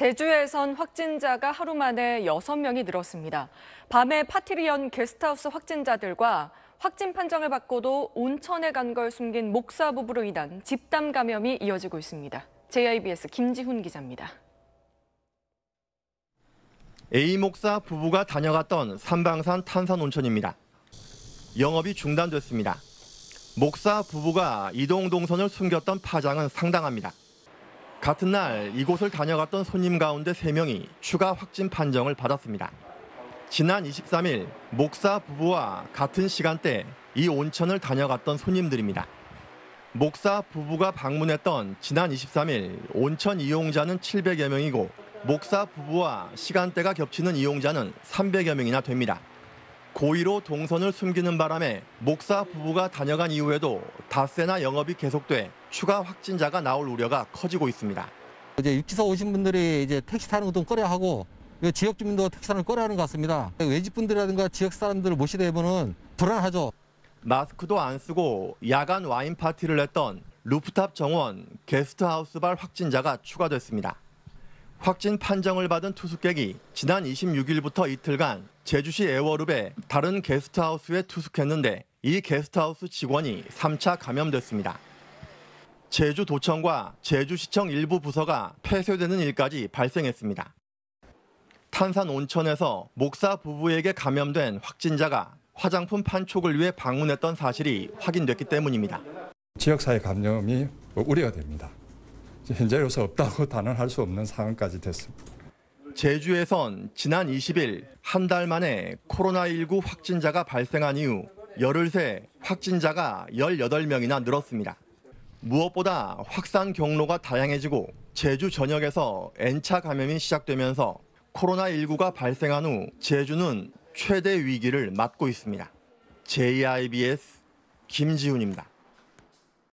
제주에선 확진자가 하루 만에 6명이 늘었습니다. 밤에 파티를 연 게스트하우스 확진자들과 확진 판정을 받고도 온천에 간 걸 숨긴 목사 부부로 인한 집단 감염이 이어지고 있습니다. JIBS 김지훈 기자입니다. A 목사 부부가 다녀갔던 삼방산 탄산 온천입니다. 영업이 중단됐습니다. 목사 부부가 이동 동선을 숨겼던 파장은 상당합니다. 같은 날 이곳을 다녀갔던 손님 가운데 3명이 추가 확진 판정을 받았습니다. 지난 23일 목사 부부와 같은 시간대 이 온천을 다녀갔던 손님들입니다. 목사 부부가 방문했던 지난 23일 온천 이용자는 700여 명이고 목사 부부와 시간대가 겹치는 이용자는 300여 명이나 됩니다. 고의로 동선을 숨기는 바람에 목사 부부가 다녀간 이후에도 닷새나 영업이 계속돼 추가 확진자가 나올 우려가 커지고 있습니다. 이제 육지서 오신 분들이 이제 택시 타는 것도 꺼려 하고 이 지역 주민도 택시 타는 걸 꺼려 하는 것 같습니다. 외집 분들이라든가 지역 사람들을 모시다 보면은 불안하죠. 마스크도 안 쓰고 야간 와인 파티를 했던 루프탑 정원 게스트하우스발 확진자가 추가됐습니다. 확진 판정을 받은 투숙객이 지난 26일부터 이틀간 제주시 애월읍의 다른 게스트하우스에 투숙했는데 이 게스트하우스 직원이 3차 감염됐습니다. 제주도청과 제주시청 일부 부서가 폐쇄되는 일까지 발생했습니다. 탄산 온천에서 목사 부부에게 감염된 확진자가 화장품 판촉을 위해 방문했던 사실이 확인됐기 때문입니다. 지역사회 감염이 우려가 됩니다. 현재로서 없다고 단언할 수 없는 상황까지 됐습니다. 제주에선 지난 20일 한 달 만에 코로나19 확진자가 발생한 이후 열흘 새 확진자가 18명이나 늘었습니다. 무엇보다 확산 경로가 다양해지고 제주 전역에서 N차 감염이 시작되면서 코로나19가 발생한 후 제주는 최대 위기를 맞고 있습니다. JIBS 김지훈입니다.